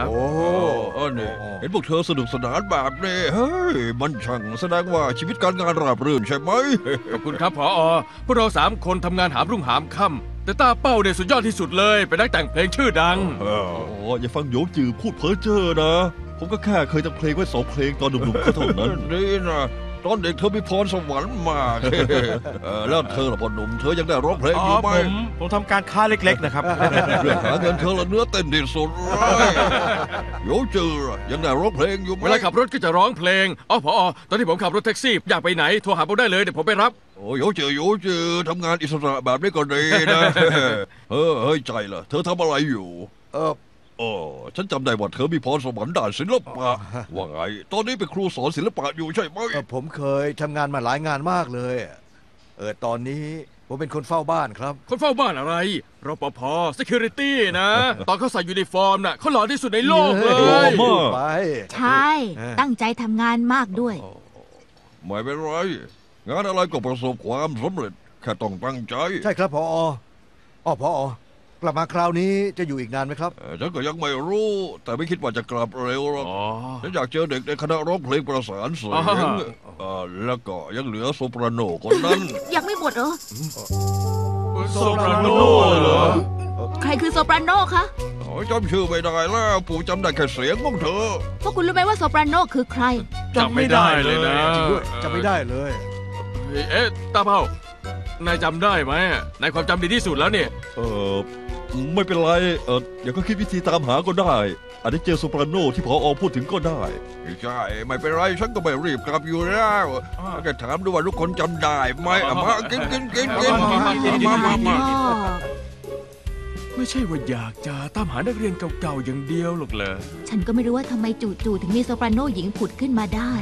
ครับ โอ้เออเนี่ยเห็นพวกเธอสนุกสนานแบบนี้เฮ้ยมันช่างแสดงว่าชีวิตการงานราบรื่นใช่ไหม ขอบคุณครับผอพวกเราสามคนทำงานหามรุ่งหามค่ำแต่ตาเป้าเนี่ยสุดยอดที่สุดเลยเป็นนักแต่งเพลงชื่อดังเอออ๋ออย่าฟังโยงจือพูดเพ้อเจ้อนะ ผมก็แค่เคยทำเพลงไว้สองเพลงตอนหนุ่มๆก็เท่านั้น นี่นะ ตอนเด็กเธอมีพรสวรรค์มากเออแล้วเธอละพอหนุ่มเธอยังได้ร้องเพลงอ๋ออยู่ไหมผมผมทำการค้าเล็ก ๆ นะครับ เรื่องหาเงินเธอละเนื้อเต้นที่สุดเลยโยจือยังได้ร้องเพลงอยู่ไหมเวลาขับรถก็จะร้องเพลงอ๋อผอตอนที่ผมขับรถแท็กซี่อยากไปไหนโทรหาผมได้เลยเดี๋ยวผมไปรับ โอ้ยโยจือโยจือทำงานอิสระแบบนี้ก็ดีนะ เออเฮ้ยใจล่ะ เธอทำอะไรอยู่ เออ โอ้ฉันจำได้ว่าเธอมีพรสวรรค์ด้านศิลปะ ว่าไง ตอนนี้เป็นครูสอนศิลปะอยู่ใช่ไหม เอ่อผมเคยทำงานมาหลายงานมากเลย เออตอนนี้ผมเป็นคนเฝ้าบ้านครับ คนเฝ้าบ้านอะไรรปภ security นะ ตอนเขาใส่ยูนิฟอร์มน่ะเขาหล่อที่สุดในโลกเลหล่อยมากไป ใช่ตั้งใจทำงานมากด้วย ไม่เป็นไร งานอะไรก็ประสบความสำเร็จ แค่ต้องตั้งใจ ใช่ครับพออ๋อพอ กลับมาคราวนี้จะอยู่อีกนานไหมครับ เอ่อฉันก็ยังไม่รู้ แต่ไม่คิดว่าจะกลับเร็วหรอกอ๋อ ฉันอยากเจอเด็กในคณะร้องเพลงประสานเสียงอ่าฮะเอ่อแล้วก็ยังเหลือโซปราโนคนนั้น ยังไม่หมดเหรอ โซปราโนเหรอ ใครคือโซปราโนคะ โอ้ยจำชื่อไม่ได้แล้วปู่จำได้แค่เสียงของเธอ พวกคุณรู้ไหมว่าโซปราโนคือใคร จำไม่ได้เลยนะจริงด้วยจะไม่ได้เลย เอ๊ะตาเป้านายจำได้ไหมนายความจำดีที่สุดแล้วเนี่ย เออ ไม่เป็นไรเออเดี๋ยวก็คิดวิธีตามหาก็ได้ อาจจะเจอโซปราโนที่พออพูดถึงก็ได้ไม่ใช่ ไม่เป็นไรฉันก็ไม่รีบกลับอยู่แล้วแค่ถามดูว่าทุกคนจำได้ไหมอะมากินกินกินกินมามามาไม่ใช่ว่าอยากจะตามหานักเรียนเก่าๆอย่างเดียวหรอกเหรอฉันก็ไม่รู้ว่าทำไมจู่ๆถึงมีโซปราโนหญิงผุดขึ้นมาได้